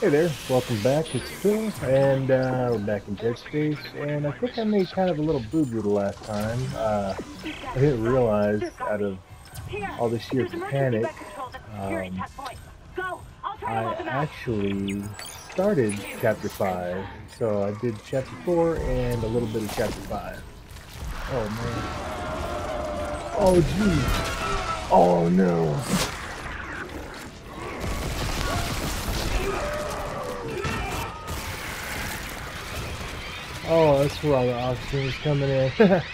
Hey there, welcome back. It's Phil, and uh, we're back in Dead Space. And I think I made kind of a little boo boo the last time. Uh, I didn't realize, out of all this year's panic, um, I actually started Chapter 5. So I did Chapter 4 and a little bit of Chapter 5. Oh man. Oh geez. Oh no. Oh, that's where all the oxygen is coming in.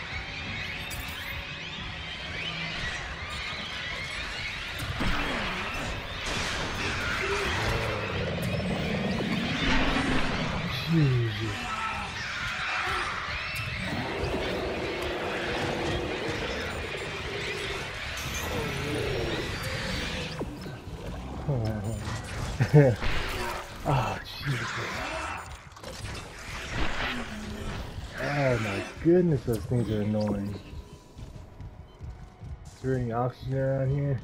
Oh, Jesus. Oh my goodness, those things are annoying. Is there any oxygen around here?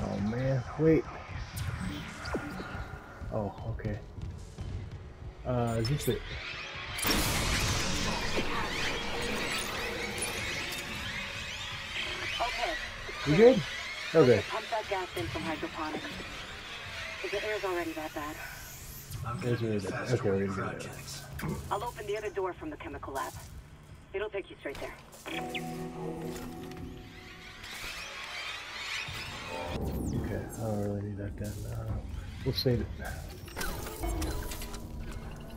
Oh man, wait. Oh, okay. Uh, is this it? Okay. You good? Okay. Pump that gas in from hydroponics. The air's already that bad, I'm gonna where need it is. fast Okay, do. I'll open the other door from the chemical lab. It'll take you straight there. Okay, I don't really need that then. Uh, we'll save it.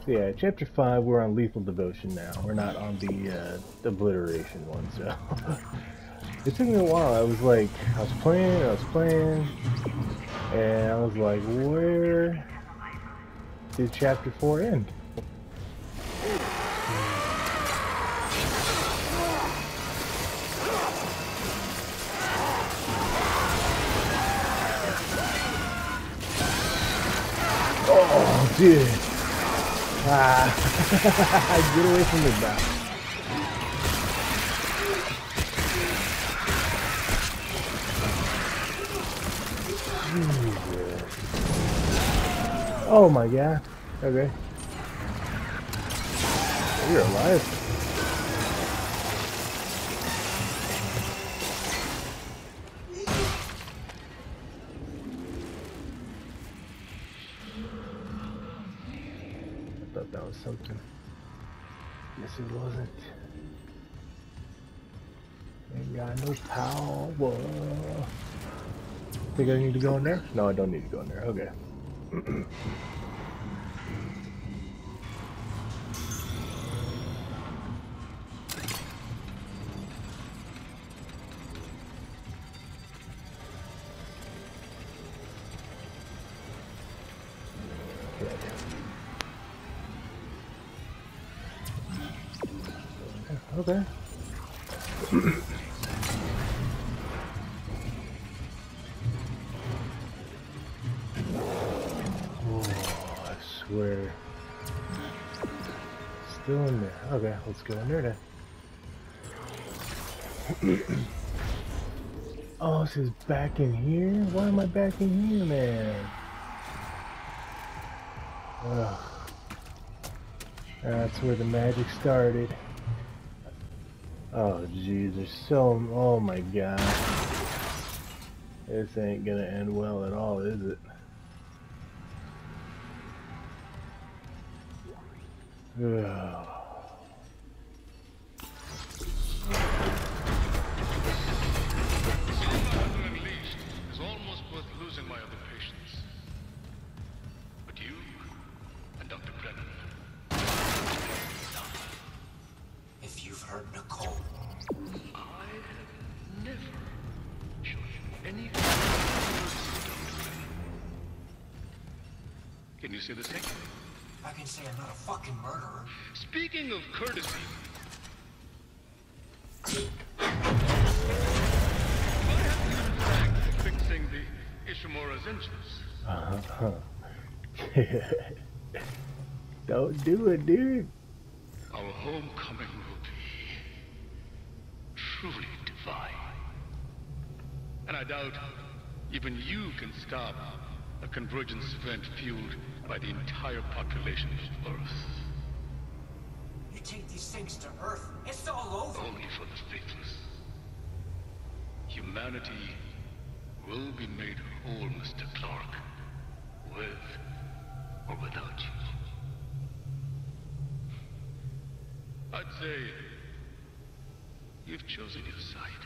So yeah, chapter 5, we're on Lethal Devotion now. We're not on the uh, Obliteration one, so. it took me a while. I was like, I was playing, I was playing, and I was like, where did chapter 4 end? Dude. Ah. Get away from me. Jesus. Oh my god. Okay. You're alive. Thought that was something. Guess it wasn't. Ain't got no power. Think I need to go in there? No, I don't need to go in there. Okay. Okay. Oh, I swear. Still in there. Okay, let's go in there then. oh, this is back in here? Why am I back in here, man? Ugh. That's where the magic started. Oh, jeez, there's so... Oh, my God. This ain't gonna end well at all, is it? Ugh. Oh. Can you see the same? I can say I'm not a fucking murderer. Speaking of courtesy. Why have you in fact fixing the Ishimura's engines? Uh-huh. Don't do it, dude. Our homecoming will be truly divine. And I doubt even you can stop A convergence event fueled by the entire population of Earth. You take these things to Earth, it's all over. Only for the faithless. Humanity will be made whole, Mr. Clark. With or without you. I'd say you've chosen your side.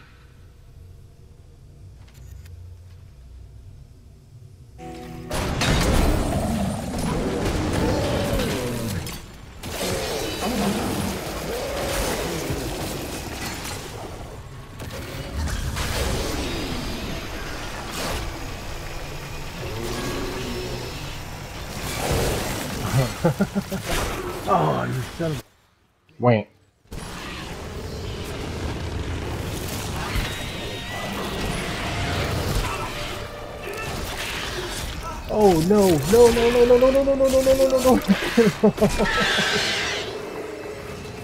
Oh, you son of Wait. Oh no, no, no, no, no, no, no, no, no, no, no, no, no, no.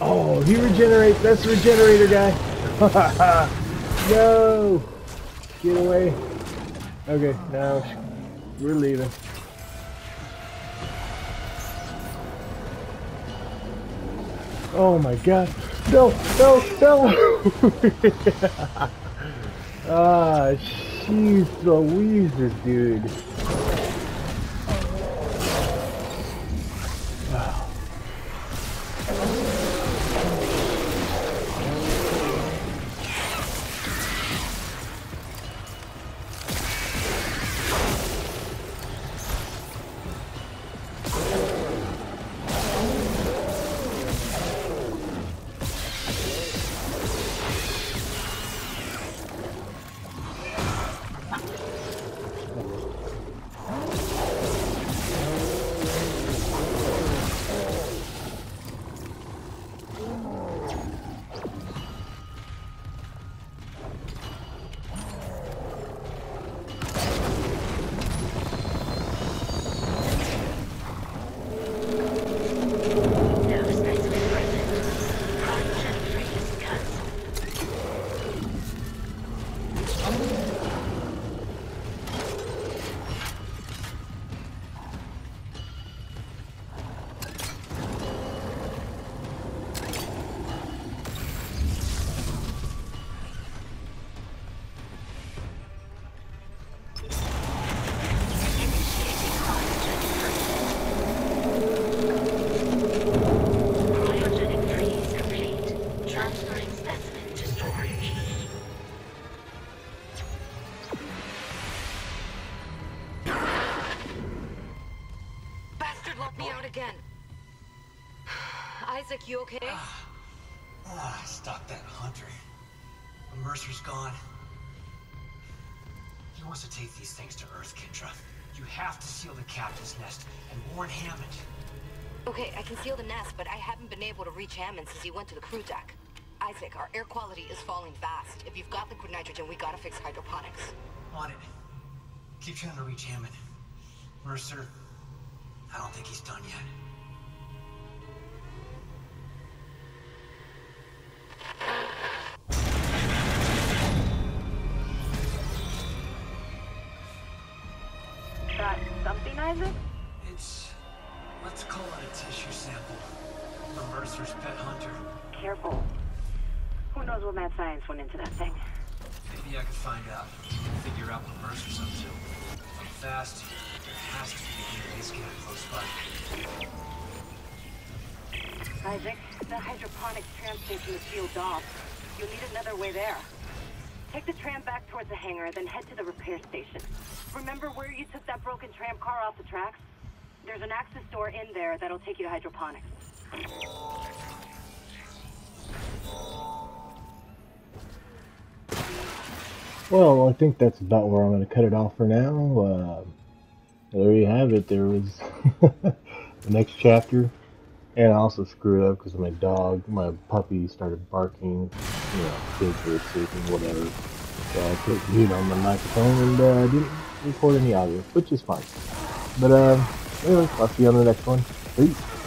Oh, he regenerates. That's the regenerator guy. no. Get away. Okay, now we're leaving. Oh my god. No, no, no! ah, jeez Louises, dude. Locked me out again. Isaac, you okay? Ah, stop that hunter. When Mercer's gone. He wants to take these things to Earth, Kendra. You have to seal the captain's nest and warn Hammond. Okay, I can seal the nest, but I haven't been able to reach Hammond since he went to the crew deck. Isaac, our air quality is falling fast. If you've got liquid nitrogen, we gotta fix hydroponics. On it. Keep trying to reach Hammond. Mercer, I don't think he's done yet. That something, Isaac? It's... let's call it a tissue sample. From Mercer's pet hunter. Careful. Who knows what mad science went into that thing? Maybe I could find out. Figure out what Mercer's up to. If I'm fast, there has to be base camp close by. Isaac, the hydroponics tram station is sealed off. You'll need another way there. Take the tram back towards the hangar, then head to the repair station. Remember where you took that broken tram car off the tracks? There's an access door in there that'll take you to hydroponics. Well, I think that's about where I'm going to cut it off for now. Uh, there you have it. There was the next chapter. And I also screwed up because my dog, my puppy started barking. You know, kids were sleeping, whatever. So I put mute on my microphone and uh, didn't record any audio, which is fine. But uh, anyway, I'll see you on the next one. Peace.